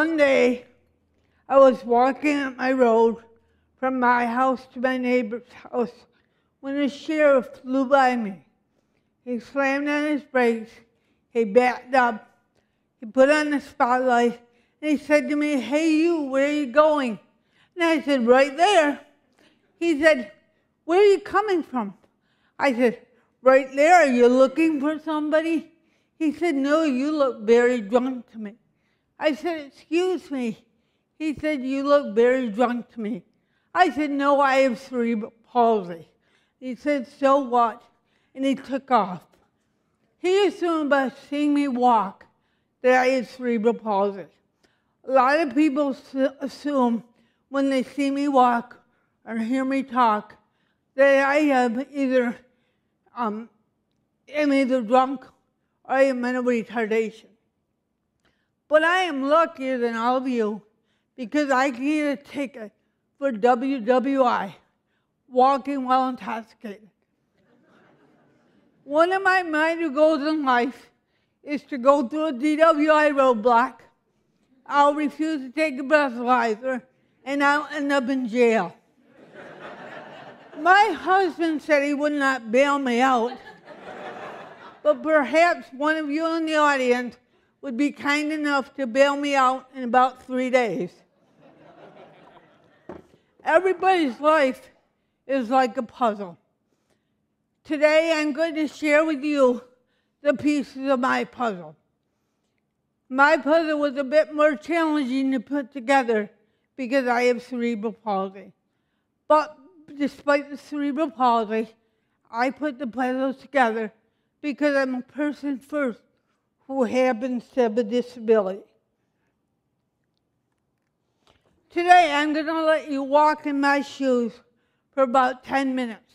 One day, I was walking up my road from my house to my neighbor's house when a sheriff flew by me. He slammed on his brakes, he backed up, he put on the spotlight, and he said to me, Hey, you, where are you going? And I said, Right there. He said, Where are you coming from? I said, Right there. Are you looking for somebody? He said, No, you look very drunk to me. I said, Excuse me. He said, You look very drunk to me. I said, No, I have cerebral palsy. He said, So what? And he took off. He assumed by seeing me walk that I had cerebral palsy. A lot of people assume when they see me walk or hear me talk that I have either um, am either drunk or I am mental retardation. But I am luckier than all of you because I can get a ticket for WWI, walking while intoxicated. One of my minor goals in life is to go through a DWI roadblock. I'll refuse to take a breathalyzer and I'll end up in jail. my husband said he would not bail me out, but perhaps one of you in the audience would be kind enough to bail me out in about three days. Everybody's life is like a puzzle. Today I'm going to share with you the pieces of my puzzle. My puzzle was a bit more challenging to put together because I have cerebral palsy. But despite the cerebral palsy, I put the puzzle together because I'm a person first who happens to have a disability. Today, I'm going to let you walk in my shoes for about 10 minutes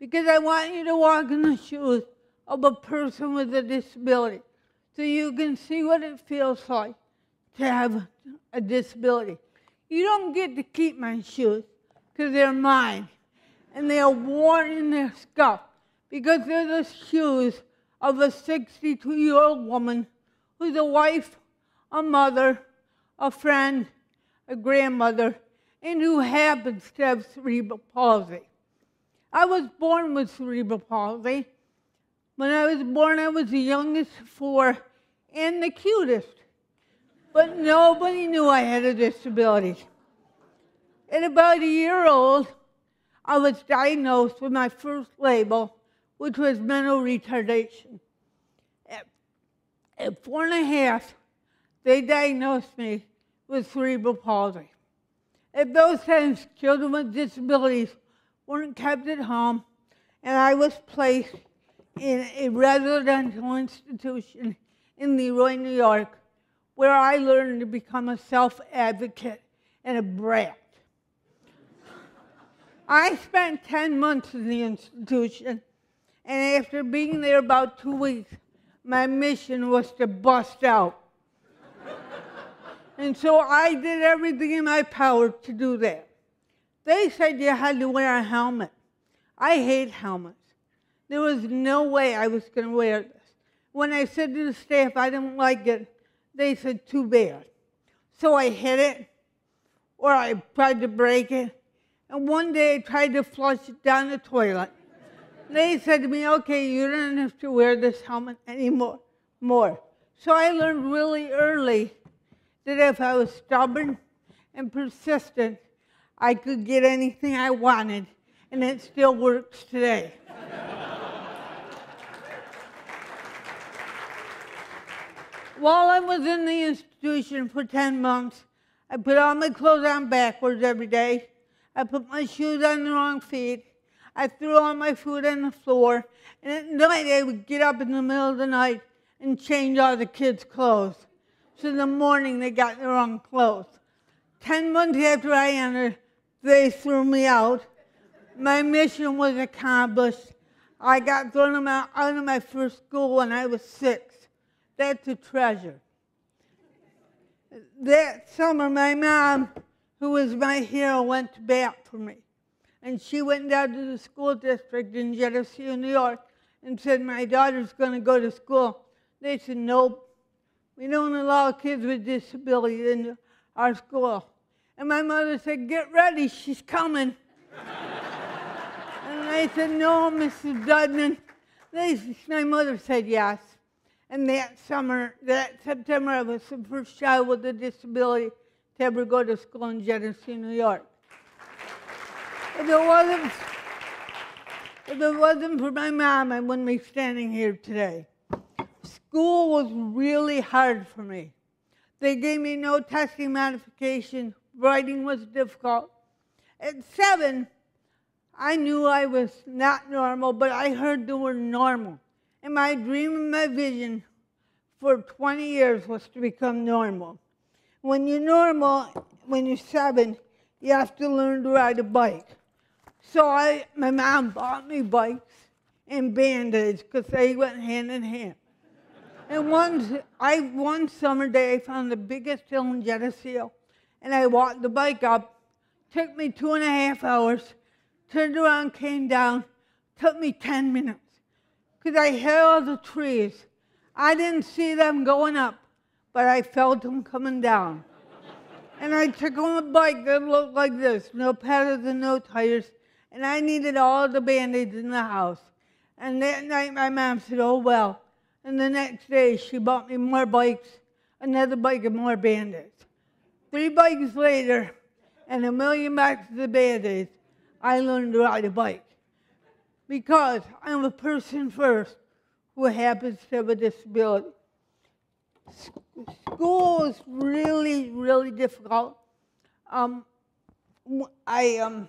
because I want you to walk in the shoes of a person with a disability so you can see what it feels like to have a disability. You don't get to keep my shoes because they're mine and they are worn and they're scuffed because they're the shoes of a 62 year old woman who's a wife, a mother, a friend, a grandmother, and who happens to have cerebral palsy. I was born with cerebral palsy. When I was born, I was the youngest of four and the cutest. But nobody knew I had a disability. At about a year old, I was diagnosed with my first label, which was mental retardation. At, at four and a half, they diagnosed me with cerebral palsy. At those times, children with disabilities weren't kept at home, and I was placed in a residential institution in Leroy, New York, where I learned to become a self advocate and a brat. I spent 10 months in the institution, and after being there about two weeks, my mission was to bust out. and so I did everything in my power to do that. They said you had to wear a helmet. I hate helmets. There was no way I was going to wear this. When I said to the staff I didn't like it, they said, too bad. So I hit it, or I tried to break it, and one day I tried to flush it down the toilet. They said to me, okay, you don't have to wear this helmet anymore. More. So I learned really early that if I was stubborn and persistent, I could get anything I wanted, and it still works today. While I was in the institution for 10 months, I put all my clothes on backwards every day. I put my shoes on the wrong feet. I threw all my food on the floor. And at night, I would get up in the middle of the night and change all the kids' clothes. So in the morning, they got the wrong clothes. Ten months after I entered, they threw me out. My mission was accomplished. I got thrown out of my first school when I was six. That's a treasure. That summer, my mom, who was my hero, went to bat for me. And she went down to the school district in Geneseo, New York, and said, My daughter's going to go to school. They said, Nope. We don't allow kids with disabilities in our school. And my mother said, Get ready, she's coming. and I said, No, Mrs. Dudman. My mother said yes. And that summer, that September, I was the first child with a disability to ever go to school in Geneseo, New York. If it wasn't, if it wasn't for my mom, I wouldn't be standing here today. School was really hard for me. They gave me no testing modification. Writing was difficult. At seven, I knew I was not normal, but I heard the word normal. And my dream and my vision for 20 years was to become normal. When you're normal, when you're seven, you have to learn to ride a bike. So I, my mom bought me bikes and band-aids because they went hand in hand. and one, I, one summer day, I found the biggest hill in Geneseo, and I walked the bike up. Took me two and a half hours. Turned around, came down. Took me 10 minutes because I held the trees. I didn't see them going up, but I felt them coming down. and I took on a bike that looked like this no pedals and no tires and I needed all the band-aids in the house. And that night my mom said, oh, well. And the next day she bought me more bikes, another bike and more band-aids. Three bikes later and a million boxes of band-aids, I learned to ride a bike. Because I'm a person first who happens to have a disability. School is really, really difficult. Um, I um,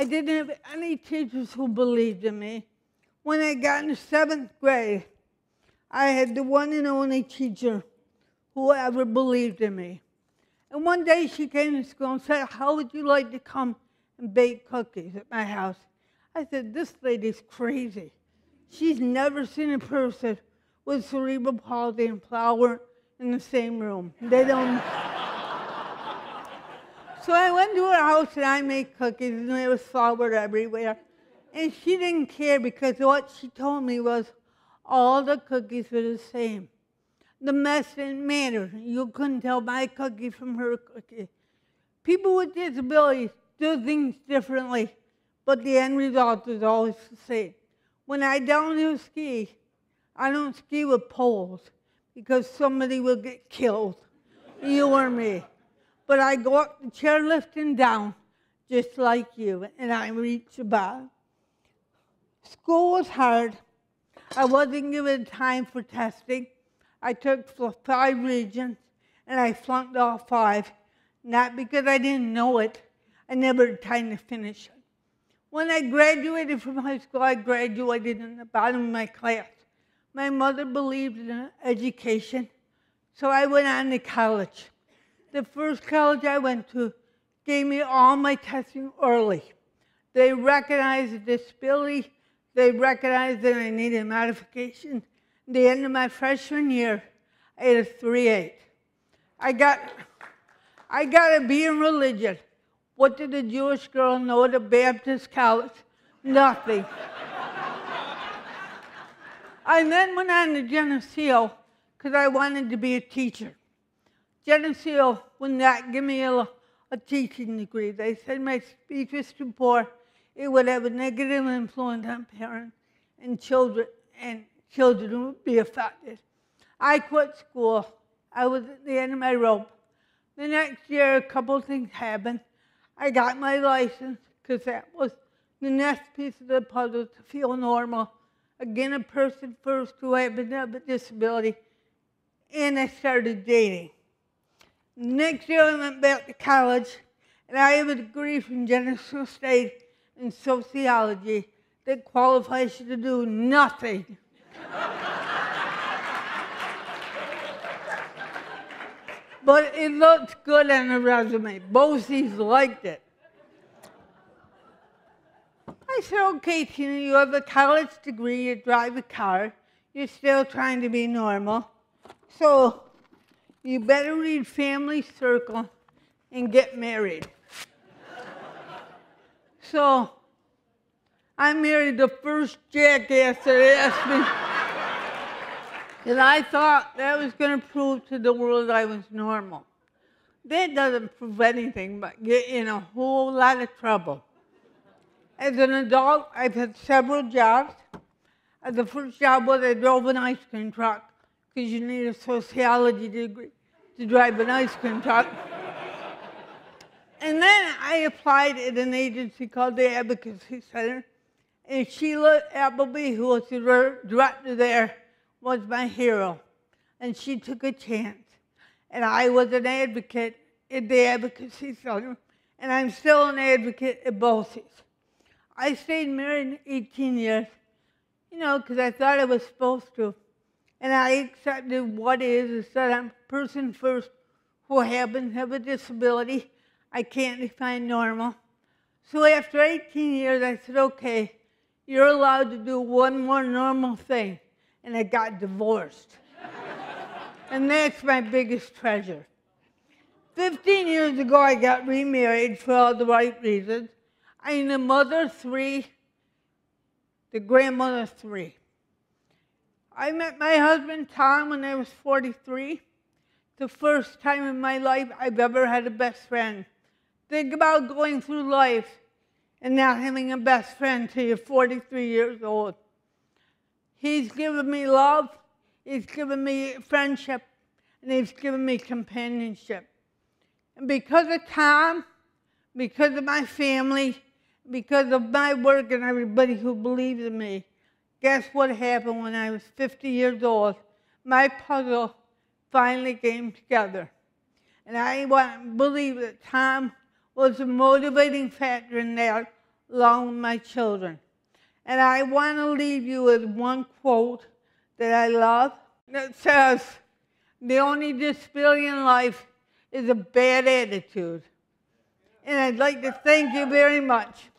I didn't have any teachers who believed in me. When I got in seventh grade, I had the one and only teacher who ever believed in me. And one day she came to school and said, How would you like to come and bake cookies at my house? I said, This lady's crazy. She's never seen a person with cerebral palsy and flour in the same room. They don't. So I went to her house and I made cookies and there was flour everywhere. And she didn't care because what she told me was all the cookies were the same. The mess didn't matter. You couldn't tell my cookie from her cookie. People with disabilities do things differently, but the end result is always the same. When I downhill ski, I don't ski with poles because somebody will get killed, you or me. But I go up the chairlifting down just like you, and I reach above. School was hard. I wasn't given time for testing. I took five Regents, and I flunked all five, not because I didn't know it. I never had time to finish it. When I graduated from high school, I graduated in the bottom of my class. My mother believed in education, so I went on to college the first college I went to gave me all my testing early. They recognized the disability. They recognized that I needed modification. At the end of my freshman year, I had a 3.8. I got, I got a B in religion. What did a Jewish girl know at a Baptist college? Nothing. I then went on to Geneseo because I wanted to be a teacher. Geneseo would not give me a, a teaching degree. They said my speech was too poor. It would have a negative influence on parents and children, and children would be affected. I quit school. I was at the end of my rope. The next year, a couple things happened. I got my license because that was the next piece of the puzzle to feel normal. Again, a person first who had a disability, and I started dating. Next year, I went back to college, and I have a degree from Geneseo State in sociology that qualifies you to do nothing. but it looked good on the resume. BOCES liked it. I said, okay, Teena, you have a college degree, you drive a car, you're still trying to be normal. So you better read Family Circle and get married. so I married the first jackass that asked me And I thought that was going to prove to the world I was normal. That doesn't prove anything but get in a whole lot of trouble. As an adult, I've had several jobs. The first job was I drove an ice cream truck because you need a sociology degree to drive an ice cream truck. and then I applied at an agency called the Advocacy Center. And Sheila Appleby, who was the director there, was my hero. And she took a chance. And I was an advocate at the Advocacy Center. And I'm still an advocate at BOCES. I stayed married 18 years, you know, because I thought I was supposed to. And I accepted what is, is that I'm person first who happens to have a disability. I can't define normal. So after 18 years, I said, okay, you're allowed to do one more normal thing. And I got divorced. and that's my biggest treasure. 15 years ago, I got remarried for all the right reasons. I'm the mother three, the grandmother three. I met my husband Tom when I was 43. The first time in my life I've ever had a best friend. Think about going through life and not having a best friend till you're 43 years old. He's given me love, he's given me friendship, and he's given me companionship. And because of Tom, because of my family, because of my work and everybody who believes in me. Guess what happened when I was 50 years old? My puzzle finally came together. And I believe that Tom was a motivating factor in that, along with my children. And I want to leave you with one quote that I love that says, The only disability in life is a bad attitude. And I'd like to thank you very much.